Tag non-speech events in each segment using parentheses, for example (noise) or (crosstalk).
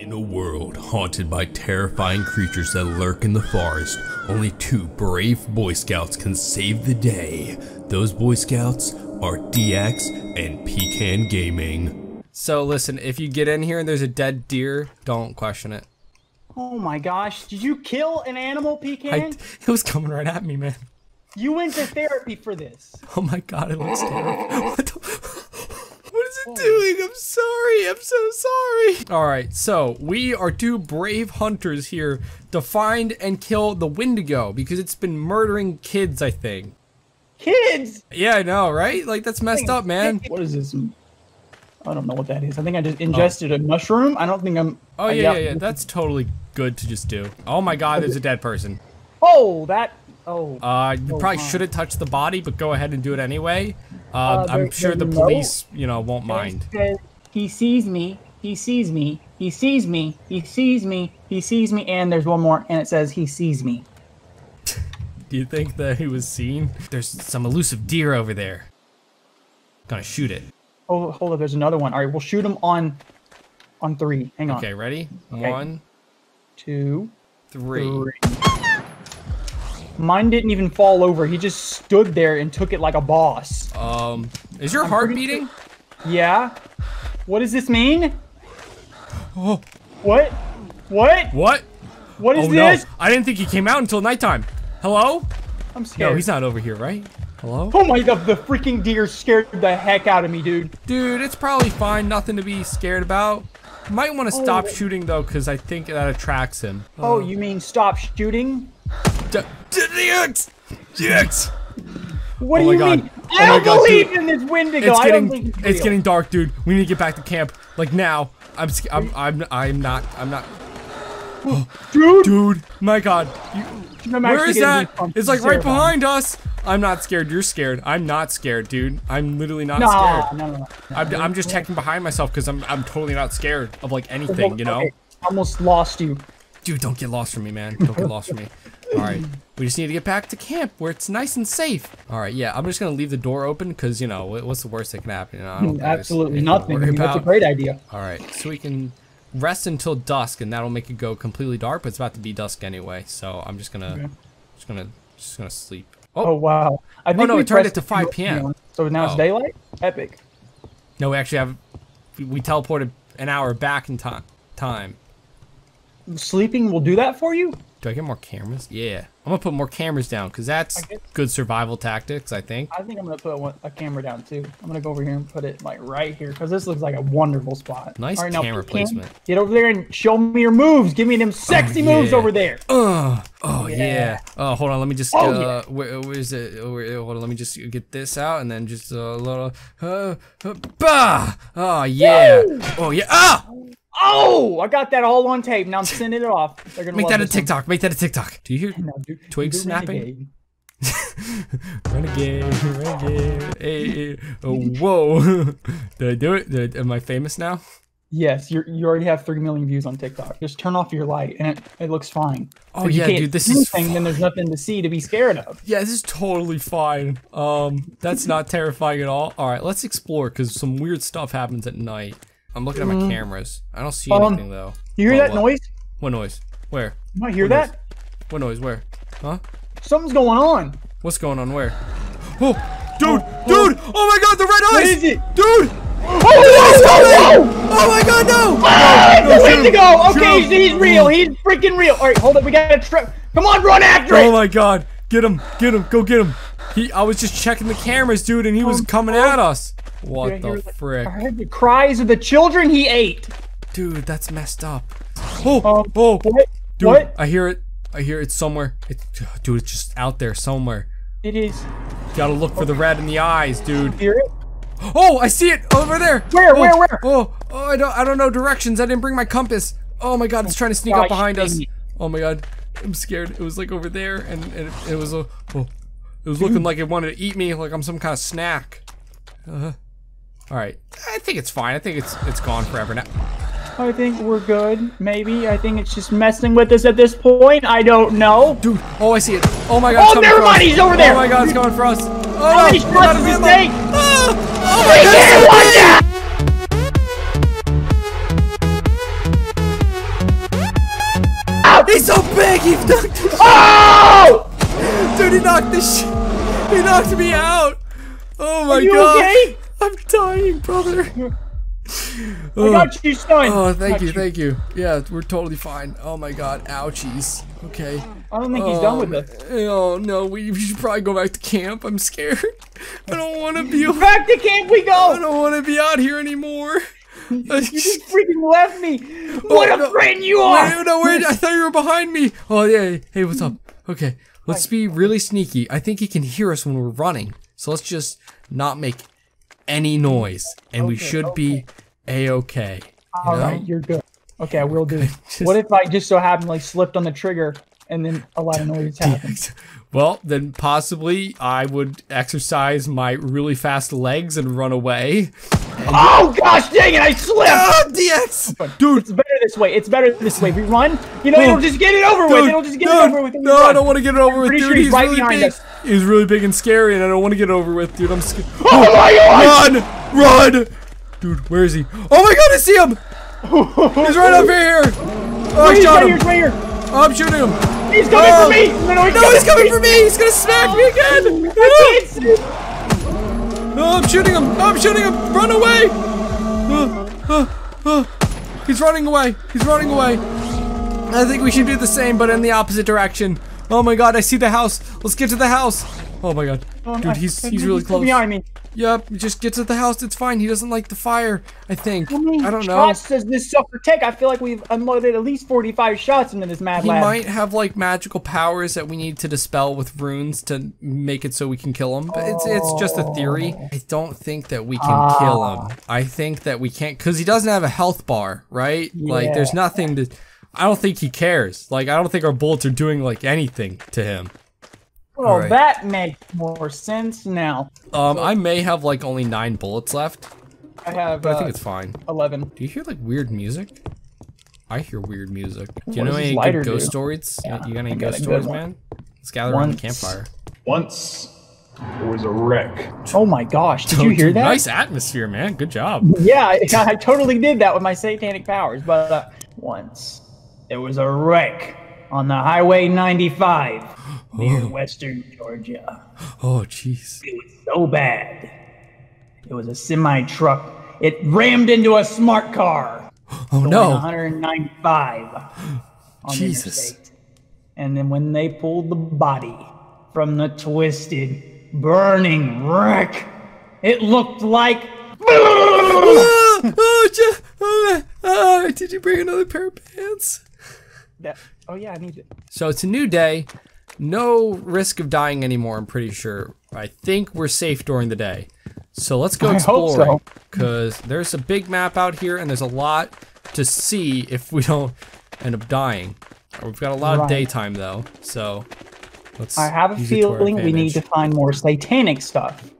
In a world haunted by terrifying creatures that lurk in the forest, only two brave Boy Scouts can save the day. Those Boy Scouts are DX and Pecan Gaming. So listen, if you get in here and there's a dead deer, don't question it. Oh my gosh, did you kill an animal, Pecan? I, it was coming right at me, man. You went to therapy for this. Oh my god, it looks terrible. (laughs) What, the, it doing? I'm sorry. I'm so sorry. All right, so we are two brave hunters here to find and kill the Wendigo because it's been murdering kids, I think. Kids! Yeah, I know, right? Like, that's messed up, man. What is this? I don't know what that is. I think I just ingested a mushroom. I don't think I'm. Oh, uh, yeah, yeah, yeah. That's totally good to just do. Oh my god, there's a dead person. Oh, that. Oh. Uh, you Oh, probably shouldn't touch the body, but go ahead and do it anyway. Uh, Uh, I'm there- sure the there's no- police, you know, won't mind. He sees me. He sees me. He sees me. He sees me. He sees me. And there's one more, and it says he sees me. Do you think that he was seen? There's some elusive deer over there. Gonna shoot it. Oh, hold up. There's another one. All right, we'll shoot him on, on three. Hang on. Okay, ready? One, Two, three. three. Mine didn't even fall over. He just stood there and took it like a boss. Um, is your heart pretty beating? Yeah. What does this mean? Oh, What? What? what? What is oh no! I didn't think he came out until nighttime. Hello? I'm scared. No, he's not over here, right? Hello? Oh my god, the freaking deer scared the heck out of me, dude. Dude, it's probably fine. Nothing to be scared about. Might want to stop Oh. shooting though, because I think that attracts him. Oh, you mean stop shooting? D- D- DX! DX! What Oh do you God. mean? Oh I my don't God, believe dude. in this Wendigo. It's I getting don't think it's, it's getting dark, dude. We need to get back to camp. Like now. I'm I'm I'm I'm not I'm not (gasps) dude. dude. My god. You, where is that? It's like right behind us. I'm not scared. You're scared. I'm not scared, dude. I'm literally not No, scared. no, no, no. I'm, I'm just checking behind myself because I'm I'm totally not scared of like anything, you know. Okay, Almost lost you. Dude, don't get lost from me, man. Don't get lost from me. All right, we just need to get back to camp where it's nice and safe. All right, yeah, I'm just gonna leave the door open because you know what's the worst that can happen? You know, Absolutely nothing. I mean, that's a great idea. All right, so we can rest until dusk, and that'll make it go completely dark. But it's about to be dusk anyway, so I'm just gonna, Okay. just gonna, just gonna sleep. Oh Oh, wow. I oh, think no, we it turned it to 5 p.m.. So now it's Oh. daylight. Epic. no, we actually have, we- we teleported an hour back in time. Time. Sleeping will do that for you. Do I get more cameras? Yeah, I'm gonna put more cameras down because that's guess- good survival tactics. I think. I think I'm gonna put one, a camera down too. I'm gonna go over here and put it like right here because this looks like a wonderful spot. Nice All right, camera Pecan, placement. Get over there and show me your moves. Give me them sexy moves yeah. over there. Oh, oh yeah. Yeah. Oh, hold on. Let me just. Oh, uh, yeah. where, where is it? Oh, where, hold on. Let me just get this out and then just a little. Uh, uh, bah! Oh yeah. Woo! Oh yeah. Ah! Oh, I got that all on tape. Now I'm sending it off. They're gonna Make that a this one. TikTok. Make that a TikTok. Do you hear No, dude, Twigs you're snapping? (laughs) renegade. renegade? (laughs) Hey. Oh, whoa. (laughs) Did I do it? Did I, am I famous now? Yes, you you already have three million views on TikTok. Just turn off your light and it, it looks fine. Oh, If you yeah, can't dude, this see is anything, then there's nothing to see to be scared of. Yeah, this is totally fine. Um, that's not terrifying at all. All right, let's explore because some weird stuff happens at night. I'm looking at my cameras. I don't see Um, anything though. You hear What, that what? noise? What noise? Where? You might hear What noise? that? What noise? Where? Huh? Something's going on. What's going on? Where? Oh, dude, dude! Oh my God, the red eyes! is it? Dude! Oh, Oh my God, no! Ah, No, shoot him, Wendigo! Okay, him. he's real. He's freaking real. All right, hold up. We got a trap. Come on, run after Oh it. my God! Get him! Get him! Go get him! He, I was just checking the cameras, dude, and he was Oh, coming oh. at us. What the hear frick? I heard the cries of the children he ate. Dude, that's messed up. Oh, Um, oh, What? dude, What? I hear it. I hear it somewhere. It's, dude, it's just out there somewhere. It is. Gotta look for the red in the eyes, dude. Hear it? Oh, I see it over there. Where, Oh, where, where? Oh, oh, I don't, I don't know directions. I didn't bring my compass. Oh my God, it's trying to sneak up behind us. Oh my God, I'm scared. It was like over there, and, and it, it was a, oh, it was looking (clears throat) like it wanted to eat me, like I'm some kind of snack. Uh, all right, I think it's fine. I think it's it's gone forever now. I think we're good. Maybe. I think it's just messing with us at this point. I don't know. Dude, oh, I see it. Oh my God. Oh, never mind, he's over there. Oh my God, it's coming for us. Oh, How many shots does this take? Oh my God. Watch out! He's so big. He knocked. Oh! Dude, he knocked the sh He knocked me out. Oh my Are you god. okay? I'm dying, brother. I got oh. you, son. Oh, thank Got you, thank you. Yeah, we're totally fine. Oh my god, ouchies. Okay. I don't think he's done with Oh, this. Oh no, we, we should probably go back to camp. I'm scared. I don't want to be. (laughs) Back to camp we go. I don't want to be out here anymore. You (laughs) just freaking left me. Oh, what Oh, a no. friend you are. Wait, no, wait, I thought you were behind me. Oh yeah. Hey, what's up? Okay, let's be really sneaky. I think he can hear us when we're running. So let's just not make any noise, and we Okay, should be a okay. All know? right, you're good. Okay, I will do. (laughs) what if I just so happened like slipped on the trigger and then a lot of noise (laughs) happens? (laughs) Well, then possibly I would exercise my really fast legs and run away. oh gosh, dang it! I slipped. Ah, DX! Dude, this way. It's better this way. We run, you know, it'll just get it over with. dude, It'll just get dude, it over with. No, I don't want to get it over with, pretty dude. sure he's he's right really behind big. us. He's really big and scary, and I don't want to get it over with, dude. I'm scared. Oh my god! Run! Run! Dude, where is he? Oh my god, I see him! He's right up here! (laughs) Oh, I He's shot right here, him! right here. Oh, I'm shooting him! He's coming Oh. for me. No, he's No, coming he's coming for me! He's gonna smack me again! I can't. No, I'm shooting him! No, I'm shooting him! Run away! Uh, uh, uh. He's running away! He's running away! I think we should do the same, but in the opposite direction. Oh my god, I see the house! Let's get to the house! Oh my god. Oh, Dude, he's he's really close. behind me. Yep, just get to the house, it's fine. He doesn't like the fire, I think. How many I don't know. shots does this sucker take? I feel like we've unloaded at least 45 shots into this mad He might have like magical powers that we need to dispel with runes to make it so we can kill him. But it's it's just a theory. I don't think that we can ah. kill him. I think that we can't because he doesn't have a health bar, right? Like there's nothing to. I don't think he cares. Like I don't think our bullets are doing like anything to him. Well, Alright. that makes more sense now. Um, I may have like only nine bullets left, I have but I uh, think it's fine. 11. Do you hear like weird music? I hear weird music. Do What you know any good ghost do? stories? Yeah, you got any ghost stories, one. man? Let's gather around the campfire. Once there was a wreck. Oh my gosh, did you hear that? Nice atmosphere, man. Good job. Yeah, (laughs) I, I totally did that with my satanic powers. But uh, once there was a wreck on the Highway 95 (gasps) (gasps) near Western Georgia. Oh, jeez. It was so bad. It was a semi truck. It rammed into a smart car. Oh no. 195 (sighs) on Jesus. And then when they pulled the body from the twisted, burning wreck, it looked like. (laughs) Oh, Je- oh, ah, did you bring another pair of pants? That, oh yeah, I need it. So it's a new day. No risk of dying anymore, I'm pretty sure. I think we're safe during the day. So let's go exploring. so. Because there's a big map out here and there's a lot to see if we don't end up dying. We've got a lot of daytime though, so let's I have a use it to our feeling we need to find more satanic stuff.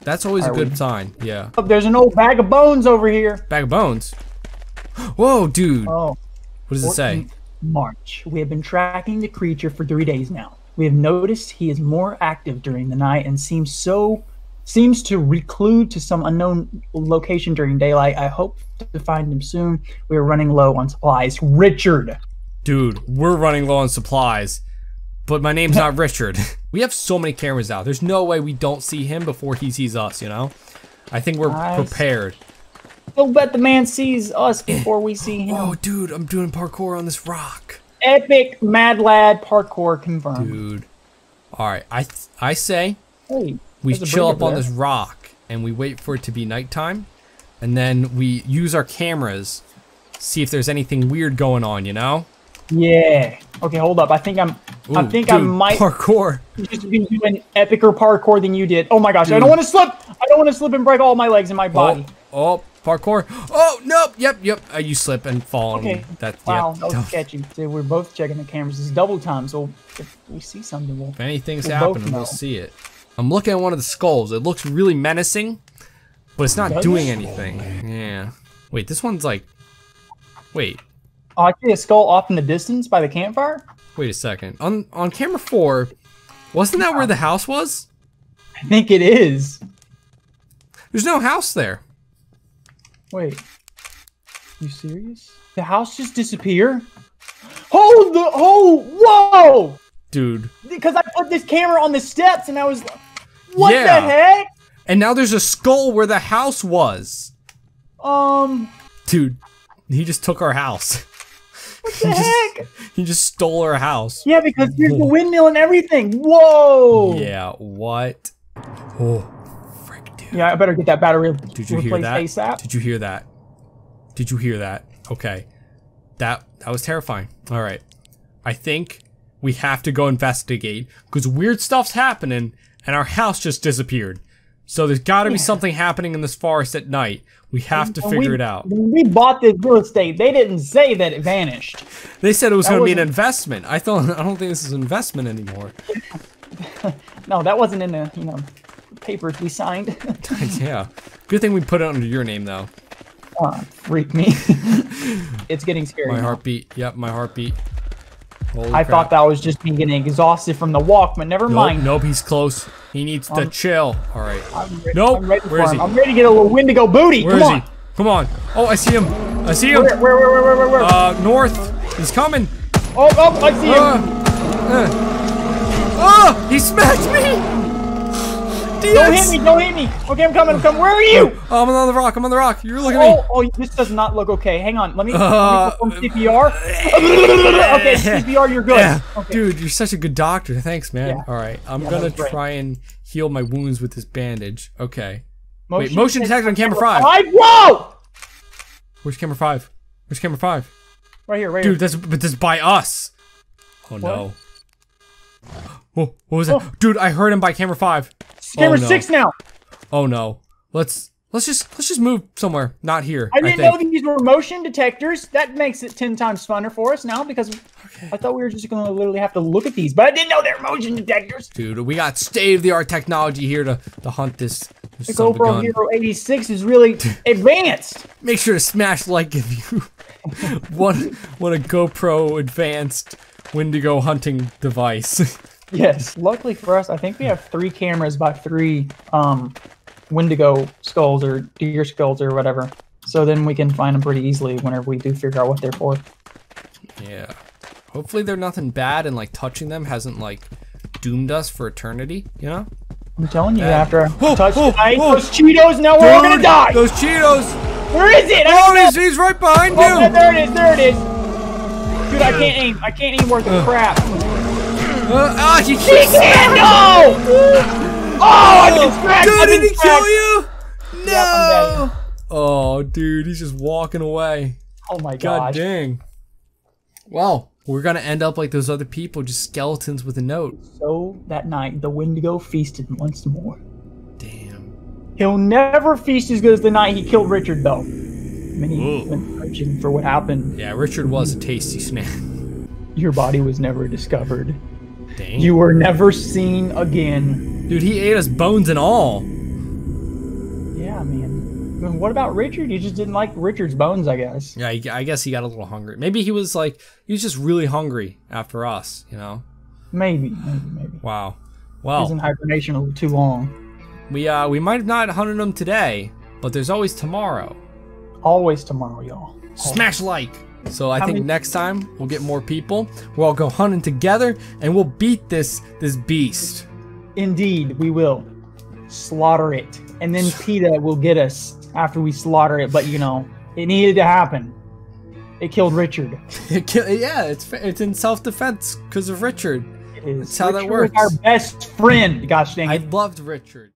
That's always a good we? sign, yeah. Oh, there's an old bag of bones over here. Bag of bones. Whoa, dude. Oh, What does it say? March. We have been tracking the creature for three days now. We have noticed he is more active during the night and seems so seems to reclude to some unknown location during daylight. I hope to find him soon. We are running low on supplies. Richard. Dude, we're running low on supplies. But my name's (laughs) not Richard. (laughs) We have so many cameras out. There's no way we don't see him before he sees us, you know? I think we're I prepared. Don't bet the man sees us before we see (clears throat) oh, him. Oh, dude, I'm doing parkour on this rock. Epic Mad Lad parkour confirmed. Dude. All right, I th- I say Hey, we chill up on there. this rock and we wait for it to be nighttime, and then we use our cameras, see if there's anything weird going on, you know? Yeah. Okay, hold up. I think I'm. I Ooh, think I might parkour. just be doing epicer parkour than you did. Oh my gosh! I don't want to slip. I don't want to slip and break all my legs and my oh, body. Oh, oh, parkour. Oh, nope. Yep, yep. Uh, you slip and fall. Okay. And that, wow, yep. that was sketchy. See, we're both checking the cameras. It's double time, so if we see something, we'll. If anything's We'll happening, we'll see it. I'm looking at one of the skulls. It looks really menacing, but it's not doing anything. Yeah. Wait, this one's like. Wait, Oh, I see a skull off in the distance by the campfire. wait a second. On on camera four, wasn't that where the house was? I think it is. There's no house there. Wait. You serious? The house just disappear? Hold the oh whoa! Dude. Because I put this camera on the steps and I was like, what Yeah. the heck? And now there's a skull where the house was. Um, Dude, he just took our house. what (laughs) the heck? He just stole our house. Yeah, because here's the windmill and everything. Whoa! Yeah, what? Oh. Yeah, I better get that battery Did you hear that? ASAP. Did you hear that? Did you hear that? Okay. That that was terrifying. All right. I think we have to go investigate because weird stuff's happening and our house just disappeared. So there's got to be something happening in this forest at night. We have to figure we- it out. When we bought this real estate, they didn't say that it vanished. They said it was going to be an investment. I thought (laughs) I don't think this is an investment anymore. (laughs) No, that wasn't in the you know papers we signed. (laughs) yeah. Good thing we put it under your name though. uh, freak me. (laughs) it's getting scary. My now. heartbeat. Yep, my heartbeat. Holy I crap. thought that was just me getting exhausted from the walk, but never Nope, mind. nope, he's close. He needs to Um, chill. All right. I'm ready, Nope. I'm ready Where is he? I'm ready to get a little Wendigo booty. Where Come is on. he? Come on. Oh, I see him. I see him. Where, where, where, where, where, where, where? Uh, north. He's coming. oh, oh, I see him. Uh, uh. Oh, he smacked me. Don't hit me, don't hit me. Okay, I'm coming, I'm coming. Where are you? Oh, I'm on the rock. I'm on the rock. You're looking Oh, at me. oh, this does not look okay. Hang on, let me, Uh, let me perform CPR. (laughs) okay, CPR, you're good. Yeah. Okay. Dude, you're such a good doctor. Thanks, man. Yeah. All right. I'm Yeah, was great. try and heal my wounds with this bandage. Okay. Motion, Wait, motion detected on camera five. Five. Whoa! Where's camera five? Where's camera five? Right here, right Dude, here. that's but this by us. Oh no. Oh, what was that? Oh. Dude, I heard him by camera five. Camera oh, no. six now. Oh no. Let's let's just let's just move somewhere. Not here. I didn't think. know these were motion detectors. That makes it ten times funner for us now because I thought we were just gonna literally have to look at these, but I didn't know they're motion detectors. Dude, we got state of the art technology here to, to hunt this, this The son of a GoPro. Hero 86 is really (laughs) advanced. Make sure to smash like if you (laughs) want want a GoPro advanced Wendigo hunting device. (laughs) Yes. Luckily for us, I think we have three cameras by three um, Wendigo skulls or deer skulls or whatever. So then we can find them pretty easily whenever we do figure out what they're for. yeah. Hopefully they're nothing bad and like touching them hasn't like doomed us for eternity, you know? I'm telling you, Yeah. after I Oh, touch oh, tonight, oh. those Cheetos, now we're all gonna die. Those Cheetos! Where is it? Oh, he's, he's right behind Oh, there, you! there it is. There it is. Dude, I can't aim. I can't aim worth a crap. Uh, ah, he can't go! Oh, I've been smacked. Dude, I've did he kill you? No! Yep, oh, dude, he's just walking away. Oh my God gosh. dang. Well, we're gonna end up like those other people, just skeletons with a note. So that night, the Wendigo feasted once more. Damn. He'll never feast as good as the night he killed Richard, though. Many went searching for what happened. Yeah, Richard was a tasty snack. (laughs) Your body was never discovered. Dang. You were never seen again. Dude, he ate us bones and all. Yeah, man. I mean, what about Richard? You just didn't like Richard's bones, I guess. Yeah, I guess he got a little hungry. Maybe he was like, he was just really hungry after us, you know? Maybe, maybe, maybe. Wow. He was in hibernation a little too long. we uh we might have not hunted him today, but there's always tomorrow. Always tomorrow, y'all. Smash like. So I How think many- next time we'll get more people. We'll all go hunting together and we'll beat this this beast. Indeed, we will slaughter it. And then PETA will get us after we slaughter it, but you know, it needed to happen. It killed Richard. (laughs) it kill, yeah, it's it's in self defense because of Richard. It is. That's how Richard that works. our best friend. Gosh dang it. I loved Richard.